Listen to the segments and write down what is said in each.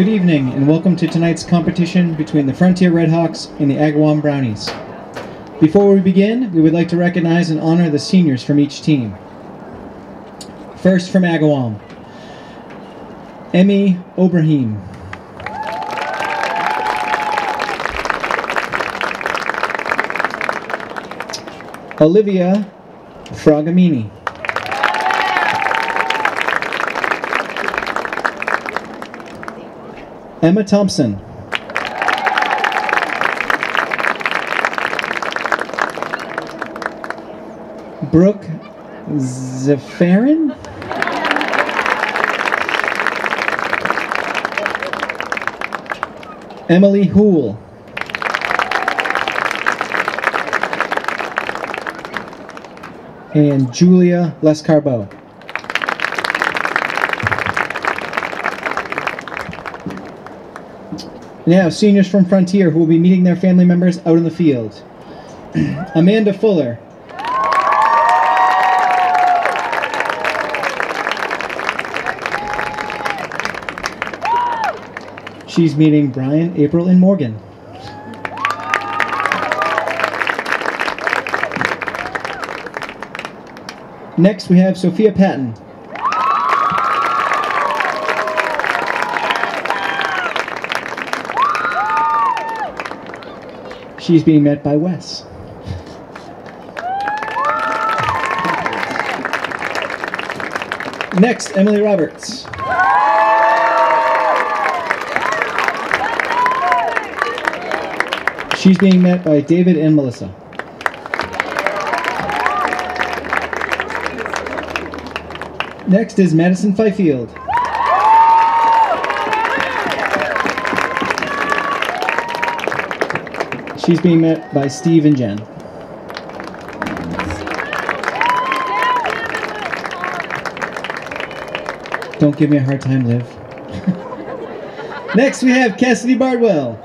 Good evening, and welcome to tonight's competition between the Frontier Redhawks and the Agawam Brownies. Before we begin, we would like to recognize and honor the seniors from each team. First from Agawam, Emmy Obrahim. Olivia Fragamini. Emma Thompson. Brooke Zafarin? Emily Hool. And Julia Lescarbo. Now, seniors from Frontier who will be meeting their family members out in the field. Amanda Fuller. She's meeting Brian, April, and Morgan. Next, we have Sophia Patton. She's being met by Wes. Next, Emily Roberts. She's being met by David and Melissa. Next is Madison Fifield. She's being met by Steve and Jen. Don't give me a hard time, Liv. Next, we have Cassidy Bardwell.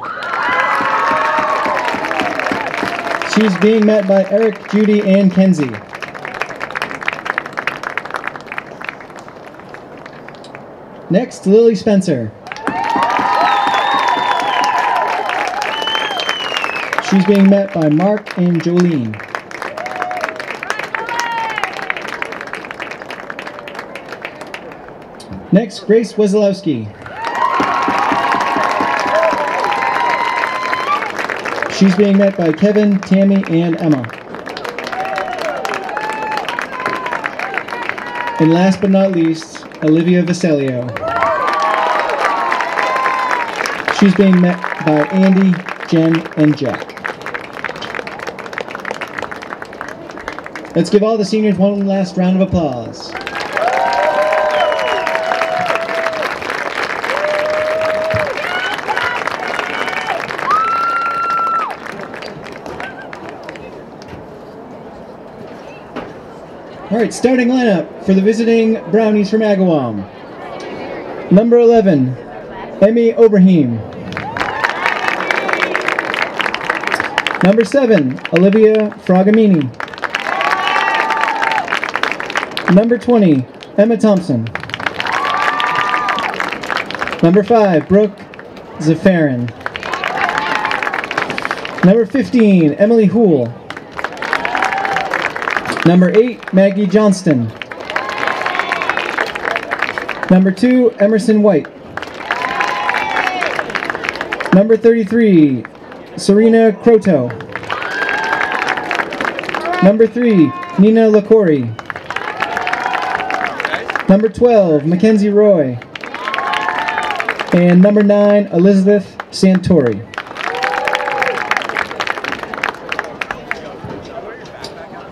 She's being met by Eric, Judy, and Kenzie. Next, Lily Spencer. She's being met by Mark and Jolene. Next, Grace Wesolowski. She's being met by Kevin, Tammy, and Emma. And last but not least, Olivia Vasilio. She's being met by Andy, Jen, and Jack. Let's give all the seniors one last round of applause. All right, starting lineup for the visiting Brownies from Agawam. Number 11, Emmy Obrahim. Number 7, Olivia Fragamini. Number 20, Emma Thompson. Number 5, Brooke Zafarin. Number 15, Emily Hool. Number 8, Maggie Johnston. Number 2, Emerson White. Number 33, Serena Croto. Number 3, Nina Lacori. Number 12, Mackenzie Roy. And number 9, Elizabeth Santori.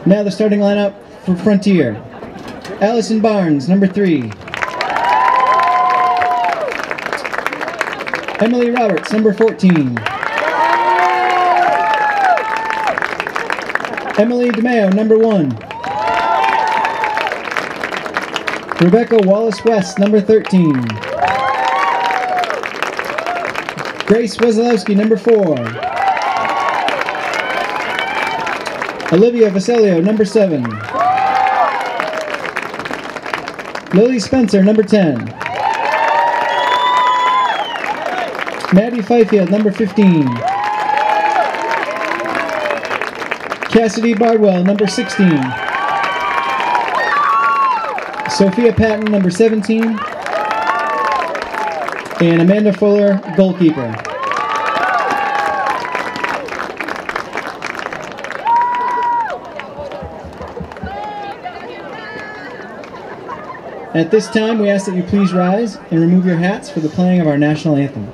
Now the starting lineup for Frontier. Allison Barnes, number 3. Emily Roberts, number 14. Emily DeMeo, number 1. Rebecca Wallace West, number 13. Grace Wesolowski, number 4. Olivia Vasilio, number 7. Lily Spencer, number 10. Maddie Fifield, number 15. Cassidy Bardwell, number 16. Sophia Patton, number 17. And Amanda Fuller, goalkeeper. At this time, we ask that you please rise and remove your hats for the playing of our national anthem.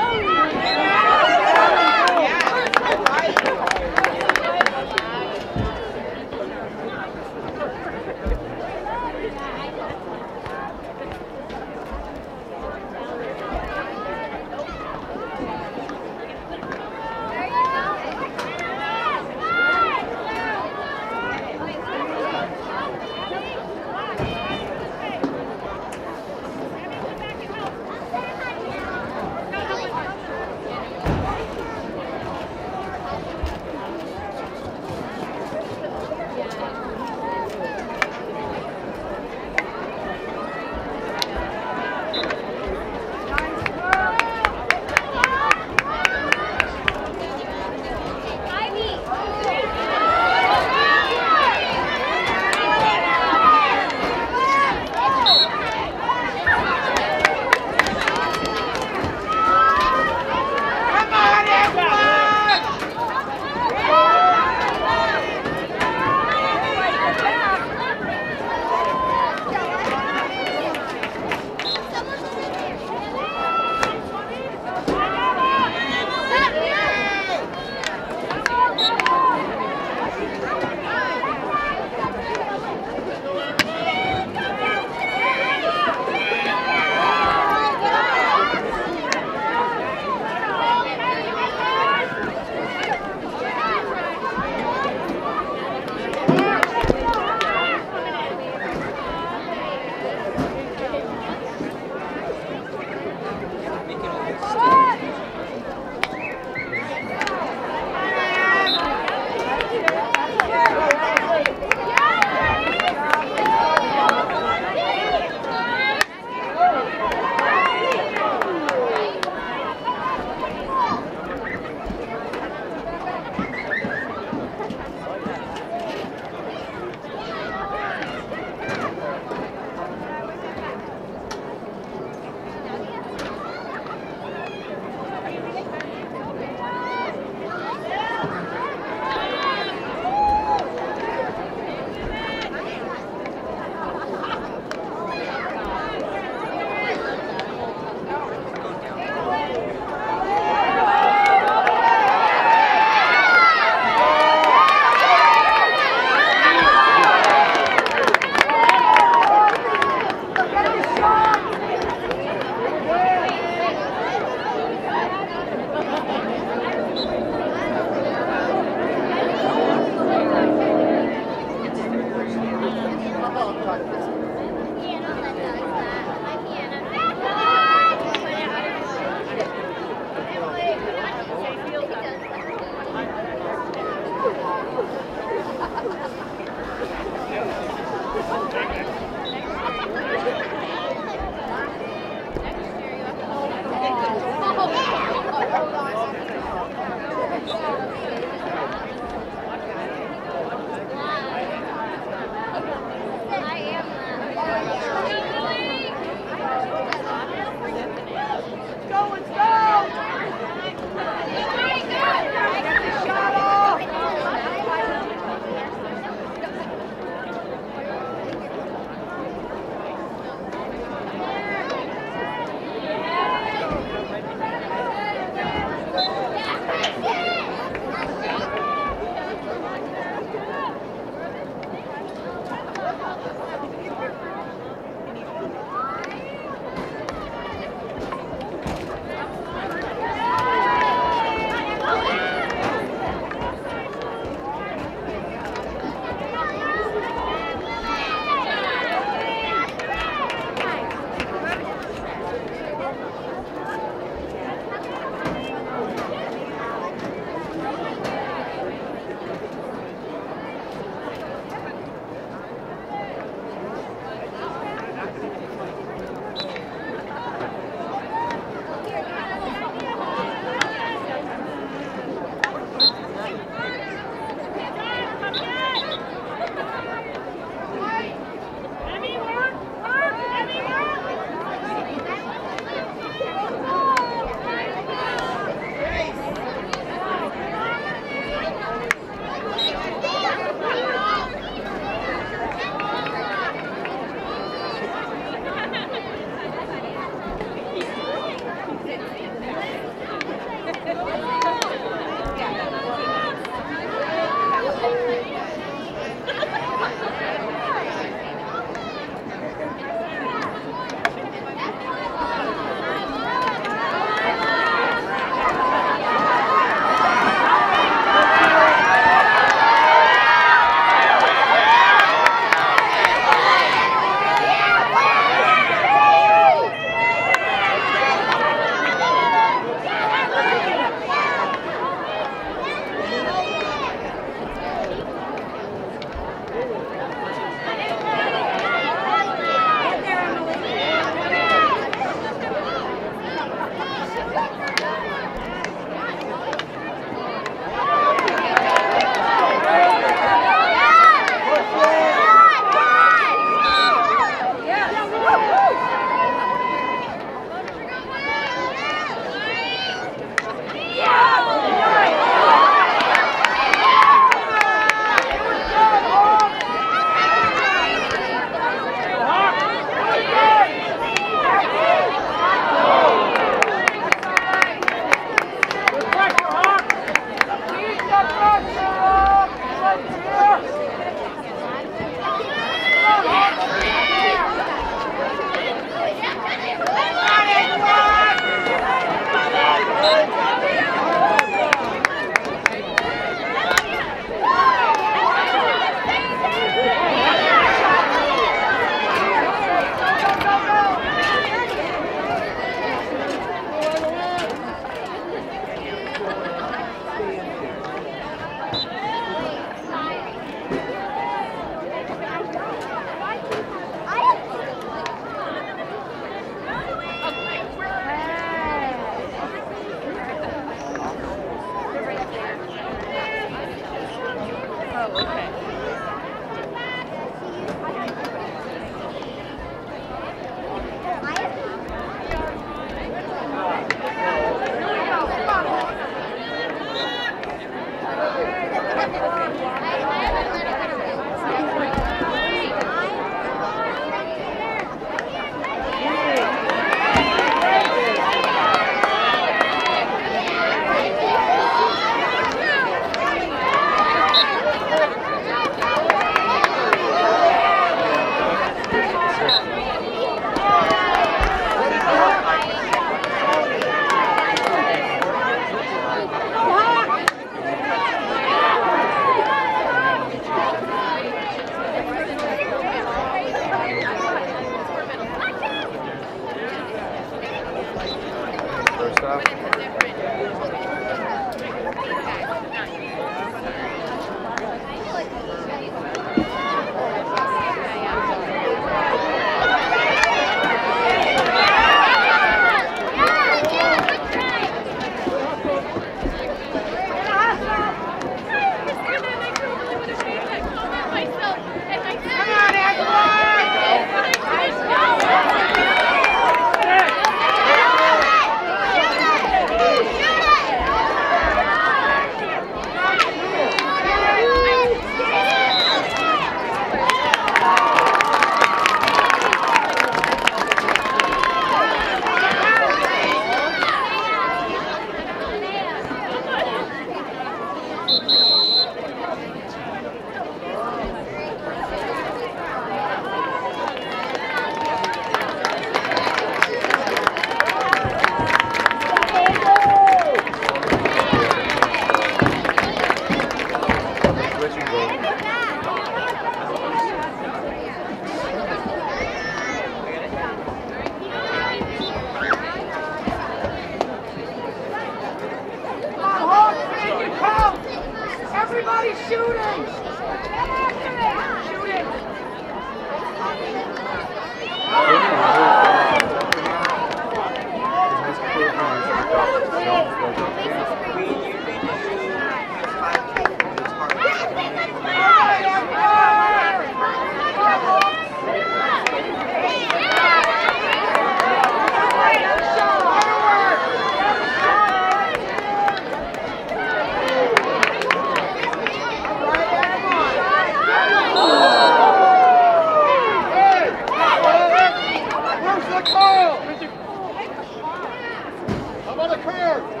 Black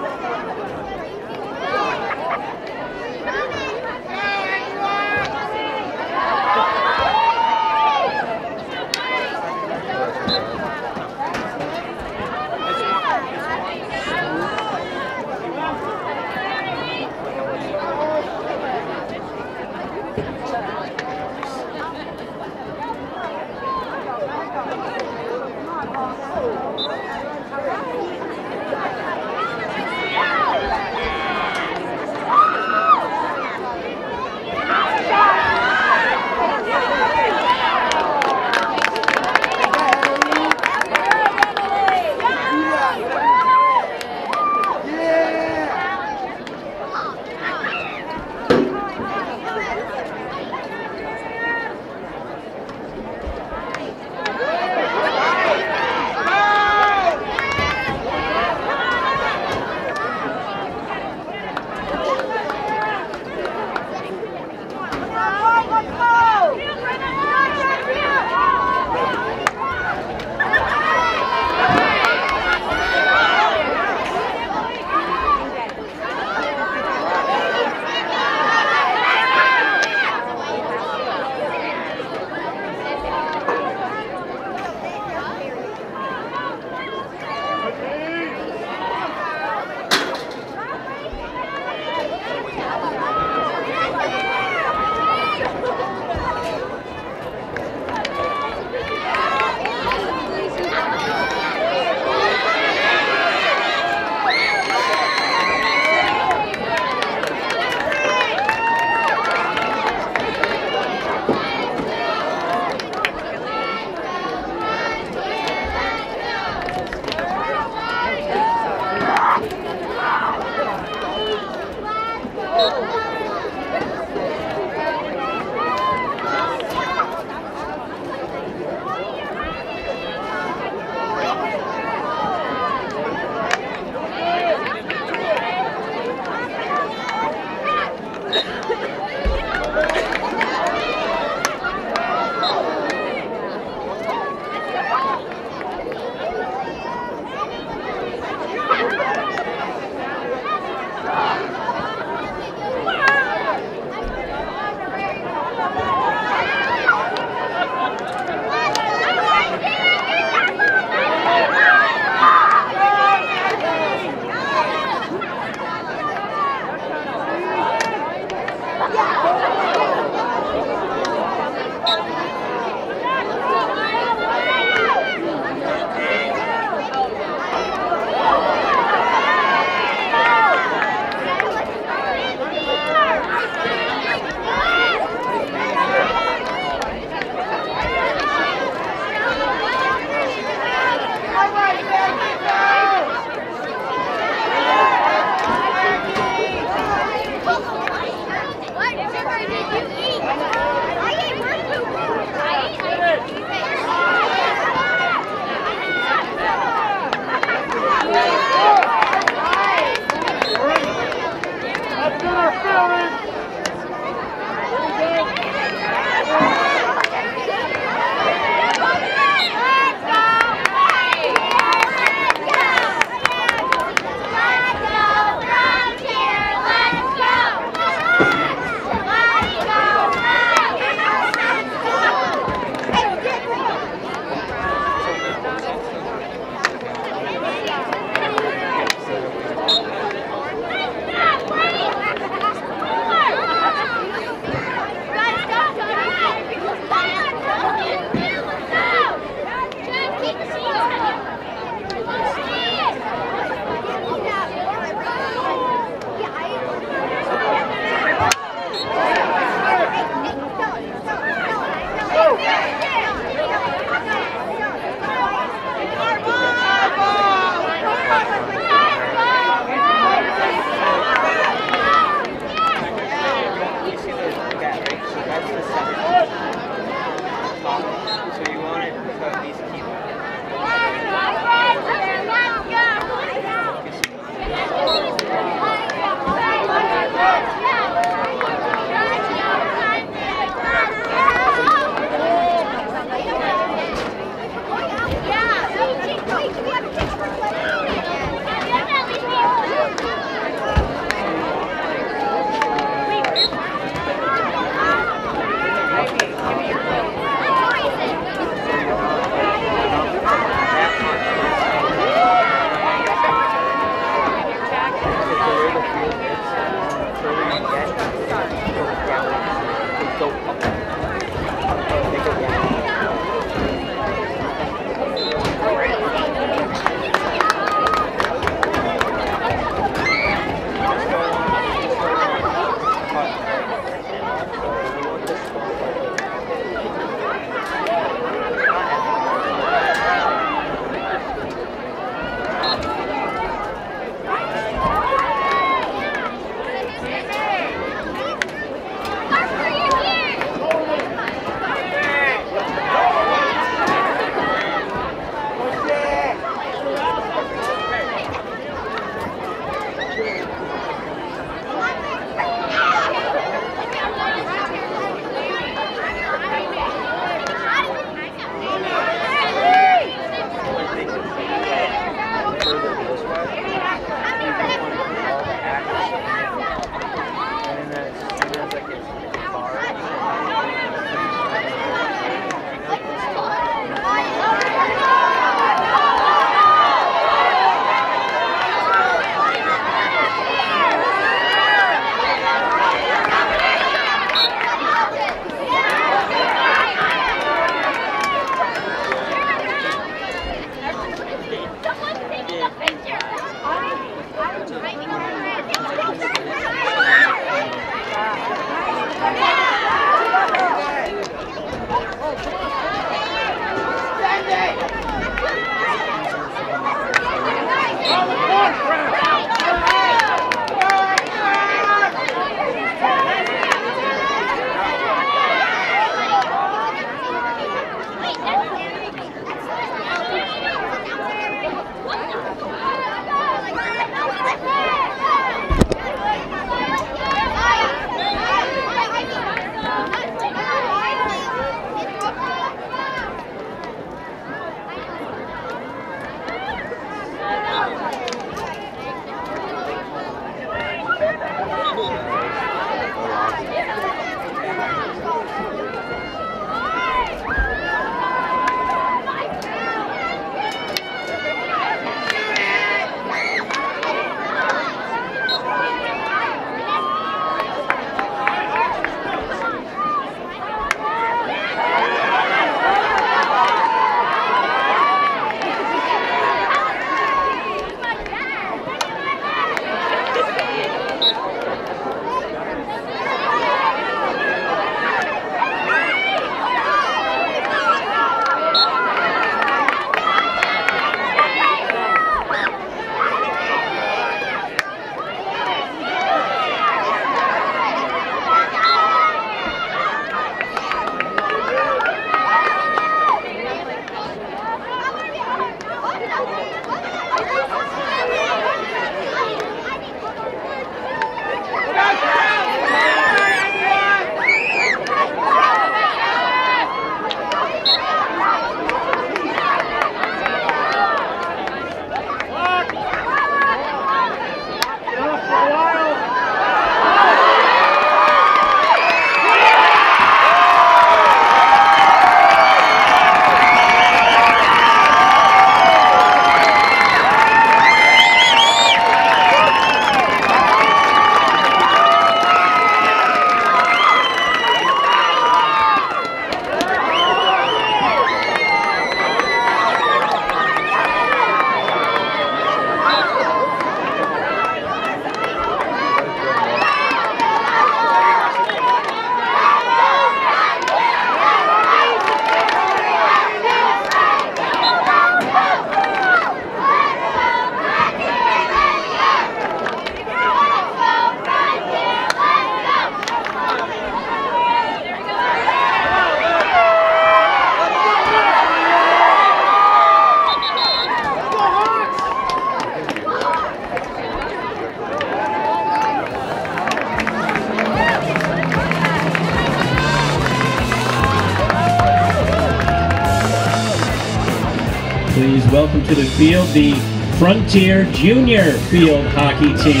welcome to the field the Frontier Junior Field Hockey Team.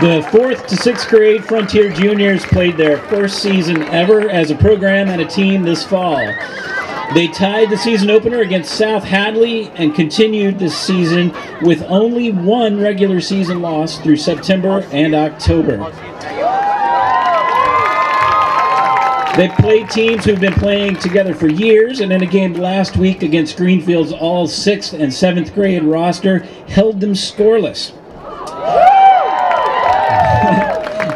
The fourth to sixth grade Frontier Juniors played their first season ever as a program and a team this fall. They tied the season opener against South Hadley and continued this season with only one regular season loss through September and October. They played teams who've been playing together for years, and in a game last week against Greenfield's all sixth and seventh grade roster, held them scoreless.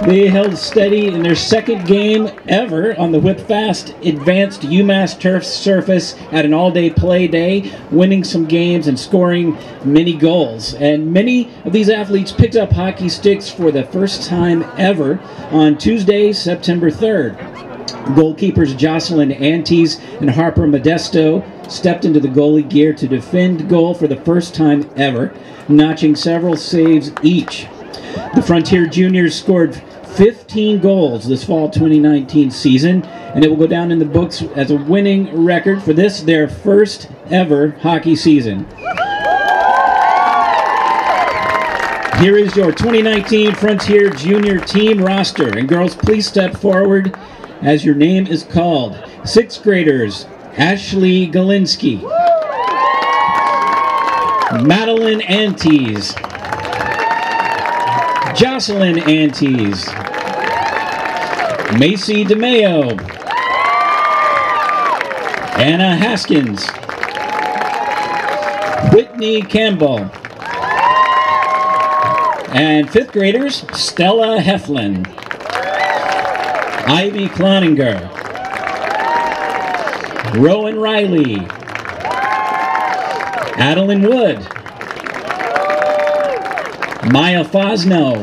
they held steady in their second game ever on the Whip Fast Advanced UMass Turf surface at an all-day play day, winning some games and scoring many goals. And many of these athletes picked up hockey sticks for the first time ever on Tuesday, September 3rd. Goalkeepers Jocelyn Antes and Harper Modesto stepped into the goalie gear to defend goal for the first time ever, notching several saves each. The Frontier Juniors scored 15 goals this fall 2019 season, and it will go down in the books as a winning record for this, their first ever hockey season. Here is your 2019 Frontier Junior team roster. And girls, please step forward as your name is called. Sixth graders, Ashley Galinsky. Madeline Antes. Jocelyn Antes. Macy DeMeo. Anna Haskins. Whitney Campbell. And fifth graders, Stella Heflin. Ivy Cloninger, Rowan Riley, Adeline Wood, Maya Fosno,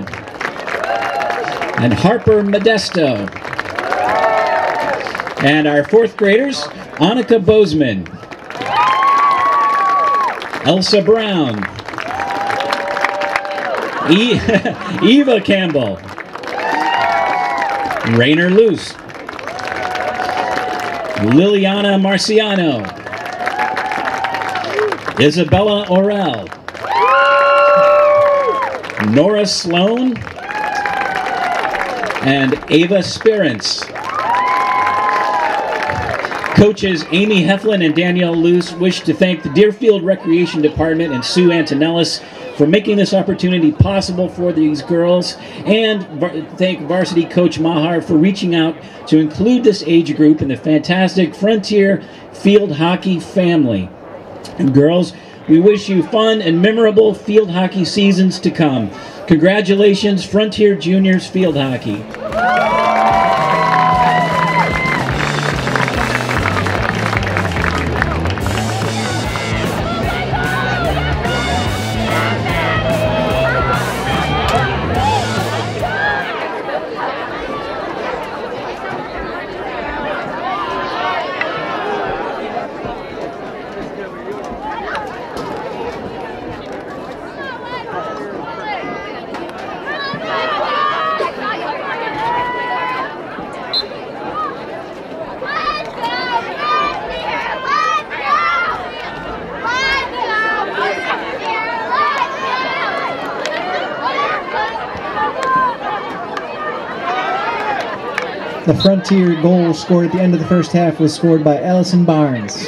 and Harper Modesto. And our fourth graders, Annika Bozeman, Elsa Brown, e Eva Campbell, Rainer Luce, Liliana Marciano, Isabella Orell. Nora Sloan, and Ava Spirance. Coaches Amy Heflin and Danielle Luce wish to thank the Deerfield Recreation Department and Sue Antonellis for making this opportunity possible for these girls, and thank varsity coach Mahar for reaching out to include this age group in the fantastic Frontier Field Hockey family. And girls, we wish you fun and memorable field hockey seasons to come. Congratulations, Frontier Juniors Field Hockey. The Frontier goal scored at the end of the first half was scored by Allison Barnes.